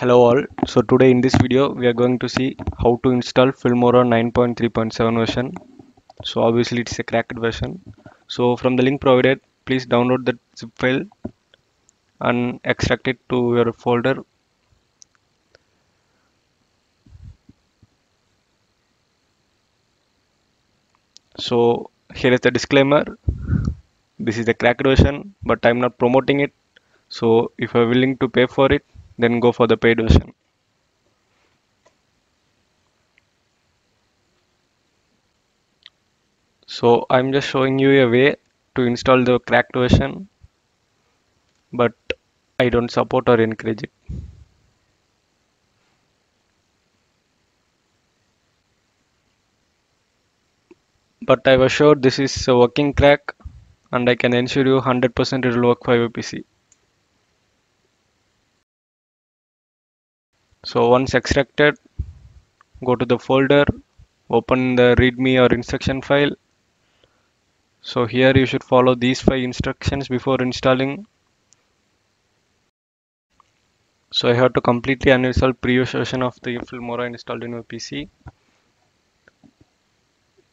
Hello all, so today in this video we are going to see how to install Filmora 9.3.7 version. So obviously it's a cracked version. So from the link provided, please download the zip file and extract it to your folder. So here is the disclaimer. This is a cracked version, but I'm not promoting it. So if you're willing to pay for it, then go for the paid version. So I'm just showing you a way to install the cracked version, but I don't support or encourage it. But I was sure this is a working crack and I can ensure you 100% it will work for your PC. So once extracted, go to the folder, open the readme or instruction file. So here you should follow these five instructions before installing. So I have to completely uninstall previous version of the Filmora installed in your PC.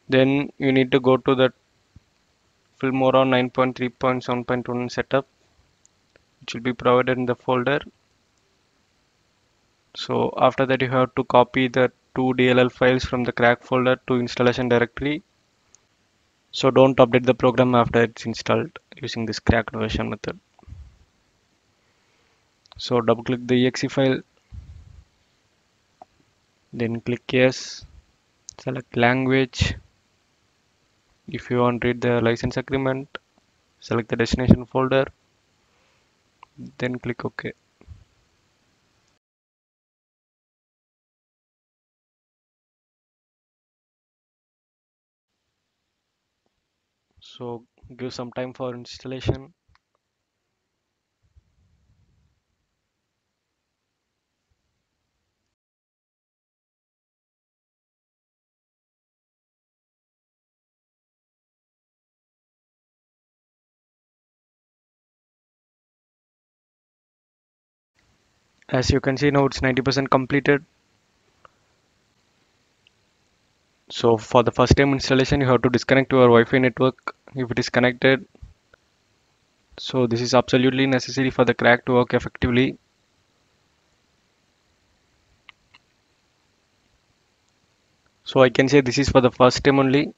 Then you need to go to the Filmora 9.3.7.1 setup which will be provided in the folder so after that you have to copy the two DLL files from the crack folder to installation directory so don't update the program after it's installed using this cracked version method. So double click the exe file. Then click yes. Select language. If you want to read the license agreement. Select the destination folder. Then click ok so give some time for installation. As you can see now it's 90% completed so for the first time installation you have to disconnect your Wi-Fi network. If it is connected so this is absolutely necessary for the crack to work effectively. So I can say this is for the first time only.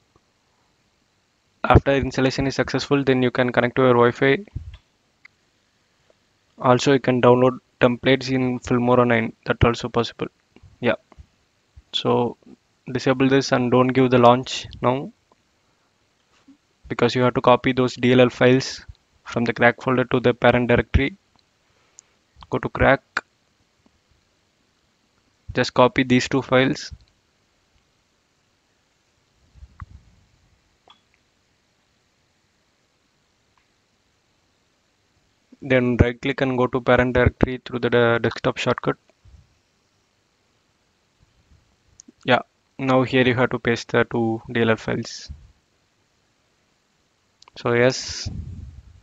After installation is successful then you can connect to your Wi-Fi. Also you can download templates in Filmora 9 that also possible. Yeah. So disable this and don't give the launch now because you have to copy those DLL files from the crack folder to the parent directory. Go to crack. Just copy these two files. Then right click and go to parent directory through the desktop shortcut. Yeah now here you have to paste the two DLL files. So yes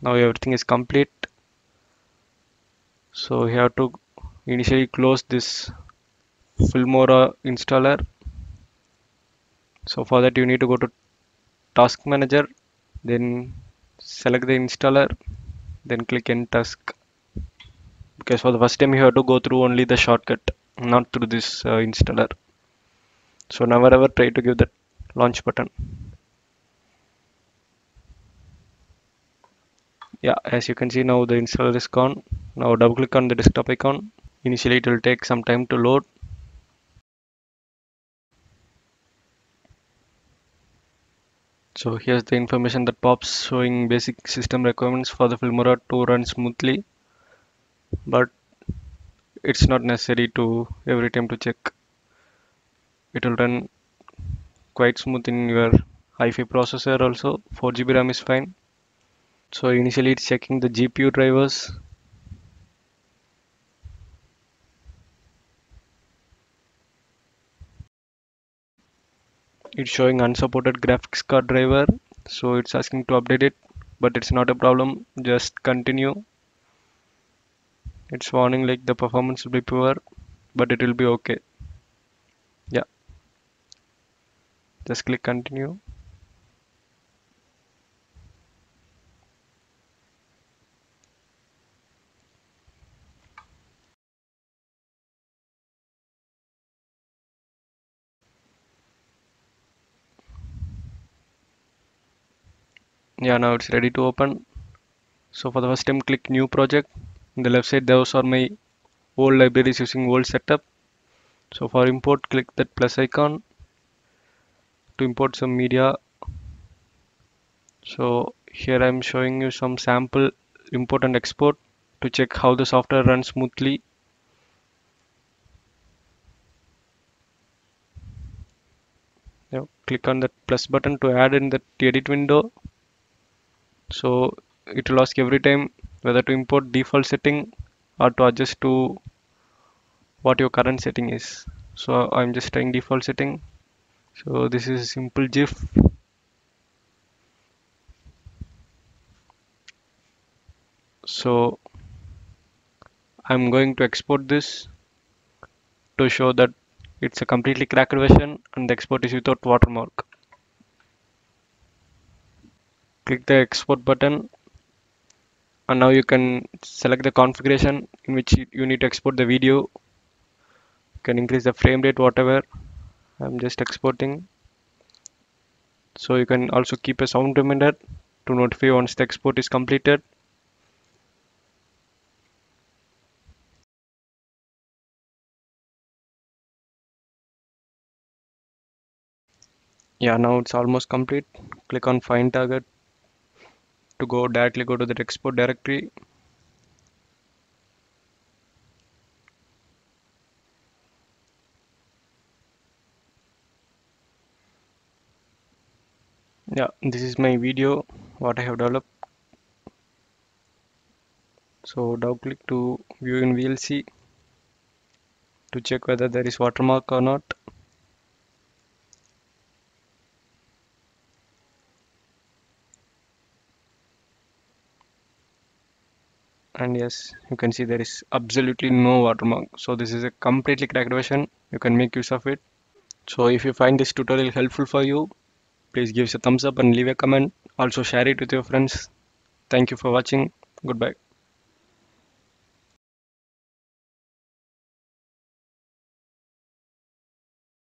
now everything is complete. So you have to initially close this Filmora installer. So for that you need to go to task manager then select the installer then click in task. Because for the first time you have to go through only the shortcut not through this uh, installer so never ever try to give that launch button. Yeah as you can see now the installer is gone. Now double click on the desktop icon. Initially it will take some time to load. So here's the information that pops showing basic system requirements for the Filmora to run smoothly. But it's not necessary to every time to check it will run quite smooth in your hi-fi processor also. 4 GB RAM is fine. So initially it's checking the GPU drivers. It's showing unsupported graphics card driver so it's asking to update it but it's not a problem. Just continue. It's warning like the performance will be poor but it will be okay. Yeah just click continue. Yeah now it's ready to open. So for the first time click new project. In the left side those are my old libraries using old setup. So for import click that plus icon to import some media. So here I'm showing you some sample import and export to check how the software runs smoothly. Now click on that plus button to add in the edit window. So it will ask every time whether to import default setting or to adjust to what your current setting is. So I'm just trying default setting so this is a simple GIF. So I'm going to export this to show that it's a completely cracked version and the export is without watermark. Click the export button and now you can select the configuration in which you need to export the video. You can increase the frame rate whatever I'm just exporting. So you can also keep a sound reminder to notify once the export is completed. Yeah now it's almost complete. Click on find target to go directly go to the export directory yeah this is my video what I have developed. So now click to view in VLC to check whether there is watermark or not. And yes you can see there is absolutely no watermark. So this is a completely cracked version. You can make use of it. So if you find this tutorial helpful for you please give us a thumbs up and leave a comment. Also share it with your friends. Thank you for watching. Goodbye